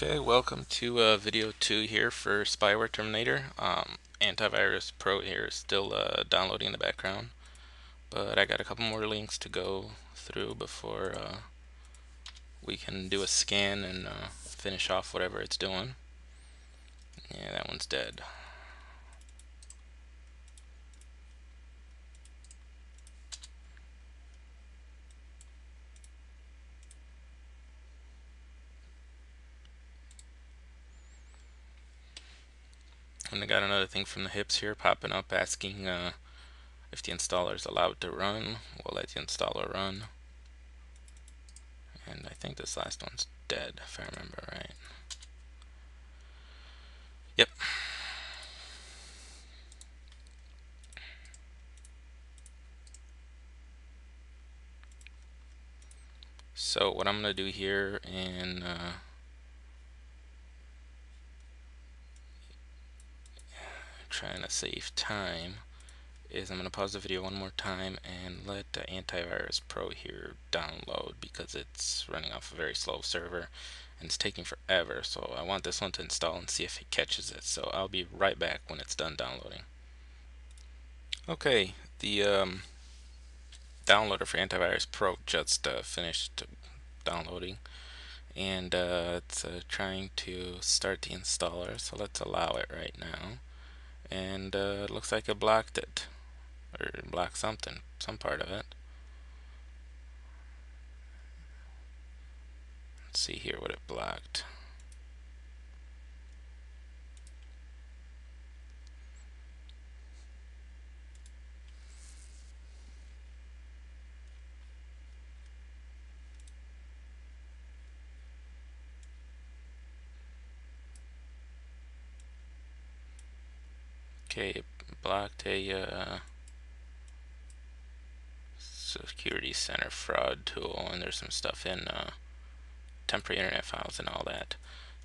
Okay, welcome to uh, video 2 here for Spyware Terminator. Um, Antivirus Pro here is still uh, downloading in the background, but I got a couple more links to go through before uh, we can do a scan and uh, finish off whatever it's doing. Yeah, that one's dead. And I got another thing from the HIPS here popping up asking uh, if the installer is allowed to run. We'll let the installer run. And I think this last one's dead, if I remember right. Yep. So what I'm going to do here in uh, trying to save time is I'm going to pause the video one more time and let the Antivirus Pro here download because it's running off a very slow server and it's taking forever. So I want this one to install and see if it catches it. So I'll be right back when it's done downloading. Okay the um, downloader for Antivirus Pro just uh, finished downloading. And uh, it's uh, trying to start the installer so let's allow it right now and uh, it looks like it blocked it. Or blocked something some part of it. Let's see here what it blocked Okay, blocked a uh, security center fraud tool, and there's some stuff in uh, temporary internet files and all that.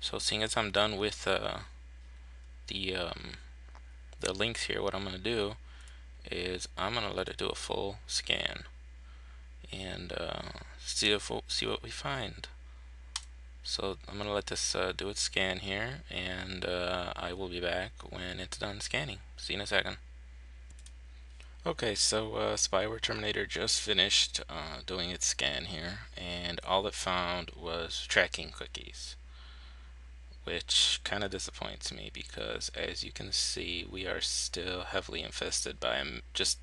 So seeing as I'm done with uh, the um, the links here, what I'm going to do is I'm going to let it do a full scan and uh, see if see what we find. So I'm going to let this uh, do its scan here and uh, I will be back when it's done scanning. See you in a second. Okay, so uh, Spyware Terminator just finished uh, doing its scan here and all it found was tracking cookies which kind of disappoints me because as you can see we are still heavily infested by just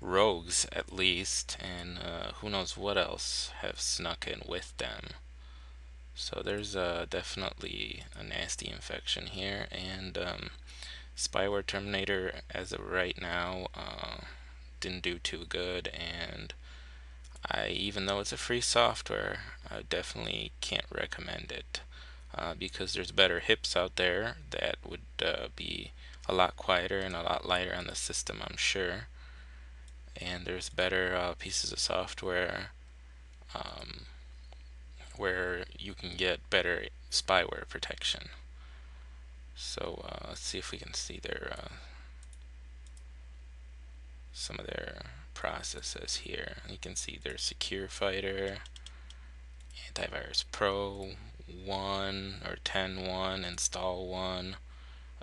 rogues at least and uh, who knows what else have snuck in with them. So there's uh, definitely a nasty infection here, and um, Spyware Terminator, as of right now, uh, didn't do too good, and I, even though it's a free software, I definitely can't recommend it uh, because there's better HIPS out there that would uh, be a lot quieter and a lot lighter on the system, I'm sure. And there's better uh, pieces of software um, where you can get better spyware protection. So uh, let's see if we can see their uh, some of their processes here. You can see their Secure Fighter, Antivirus Pro 1 or 10.1, Install 1,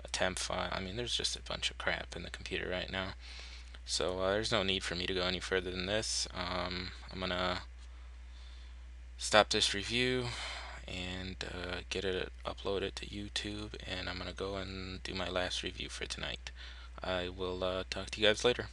a temp file. I mean, there's just a bunch of crap in the computer right now. So uh, there's no need for me to go any further than this. Um, I'm to stop this review and uh, get it uploaded to YouTube and I'm gonna go and do my last review for tonight. I will uh, talk to you guys later.